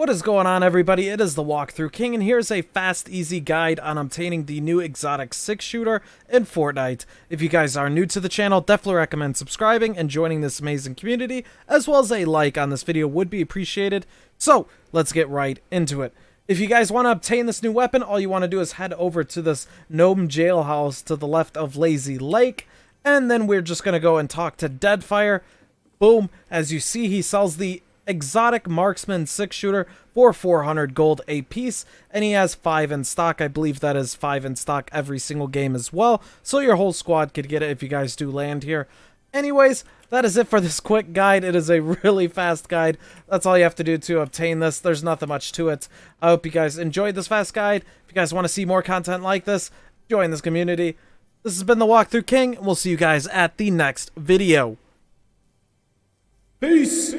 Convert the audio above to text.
What is going on everybody? It is the Walkthrough King and here's a fast easy guide on obtaining the new exotic 6 shooter in Fortnite. If you guys are new to the channel, definitely recommend subscribing and joining this amazing community, as well as a like on this video would be appreciated. So, let's get right into it. If you guys want to obtain this new weapon, all you want to do is head over to this gnome jailhouse to the left of Lazy Lake, and then we're just going to go and talk to Deadfire. Boom, as you see, he sells the exotic marksman six shooter for 400 gold a piece and he has five in stock. I believe that is five in stock every single game as well so your whole squad could get it if you guys do land here. Anyways that is it for this quick guide. It is a really fast guide. That's all you have to do to obtain this. There's nothing much to it. I hope you guys enjoyed this fast guide. If you guys want to see more content like this join this community. This has been the walkthrough king. And we'll see you guys at the next video. Peace.